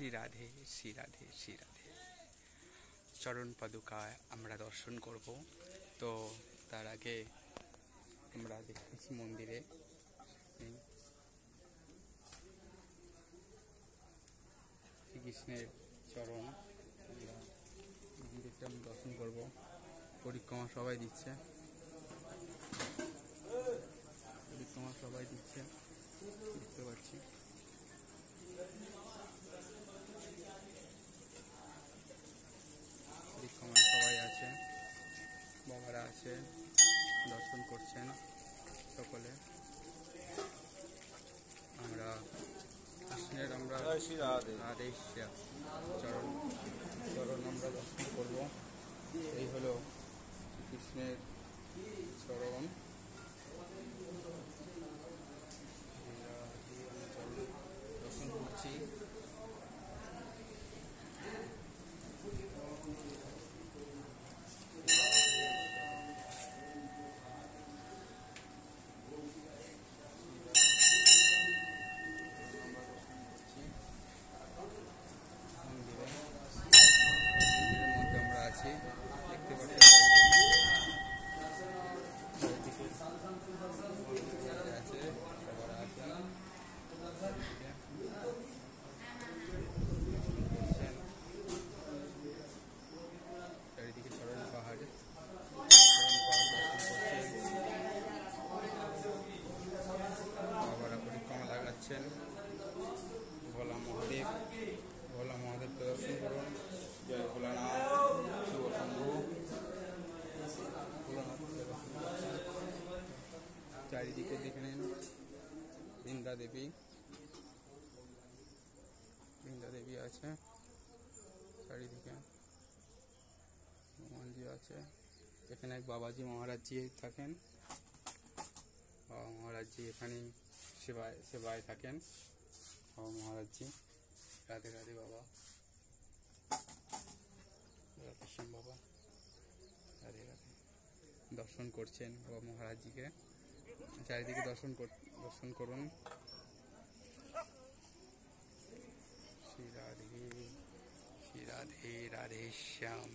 শ্রী রাধে শ্রী রাধে শ্রী রাধে। চরণ পাদুকায় আমরা দর্শন করব। তো তার আগে আমরা দেখতেছি মন্দিরে। শ্রীকৃষ্ণের চরণ। আমরা মন্দিরটা আমি দর্শন করব। পরিক্রমা সবাই দিচ্ছে পরিক্রমা সবাই দিচ্ছে দেখতে পাচ্ছি পরিক্রমায় সবাই আছে বাবারা দর্শন করছেন সকলে। আমরা কৃষ্ণের আমরা শ্যাম চরণ চরণ আমরা দর্শন করব। এই হলো কৃষ্ণের চরণ। পরিক্রমা ভোলা মহাদেব, ভোলা মহাদেবকে দর্শন করুন। জয় ভোলানাথ শিব শম্ভু ভোলানাথকে করছেন। চারিদিকে দেখে নিন। বৃন্দা দেবী। বৃন্দা দেবী আছে। চারিদিকে হনুমানজি আছে। এখানে এক বাবাজি মহারাজজি থাকেন। বাবা মহারাজজি এখানেই সেবায় সেবায় থাকেন। বাবা মহারাজজি। রাধে রাধে বাবা। রাধে শ্যাম বাবা। রাধে রাধে। দর্শন করছেন বাবা মহারাজজিকে। চারিদিকে দর্শন দর্শন করুন। শ্রী রাধে শ্রী রাধে রাধে শ্যাম